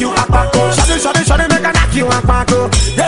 you akpako. Shade, shade, shade, make I knock you up, akpako. Yeah.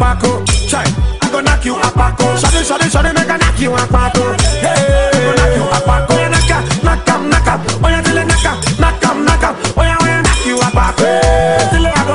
akpako. Try, I go knock you akpako. Shawty, shawty, shawty, make I knock you akpako. Hey, I go knock you akpako. Oya oh, knock up, knock up, knock up. Oya till I knock up, knock up, knock up. Oya, oya knock you akpako. Till I go